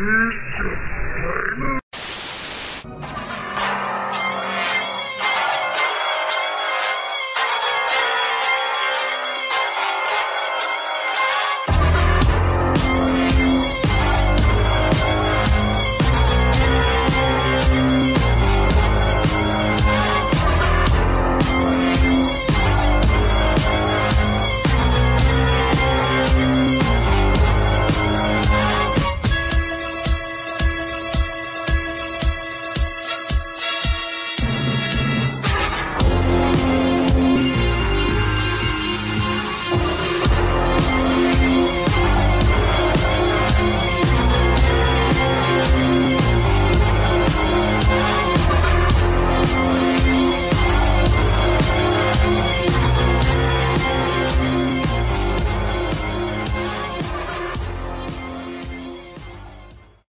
そう。